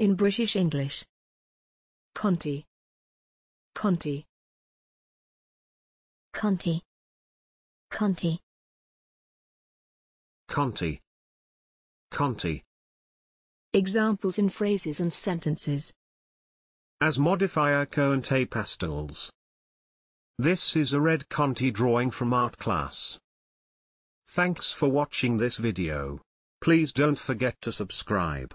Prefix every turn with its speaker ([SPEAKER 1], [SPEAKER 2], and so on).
[SPEAKER 1] In British English. Conte. Conte.
[SPEAKER 2] Conte. Conte.
[SPEAKER 3] Conte. Conte.
[SPEAKER 1] Examples in phrases and sentences.
[SPEAKER 3] As modifier Conte pastels. This is a red Conte drawing from art class. Thanks for watching this video. Please don't forget to subscribe.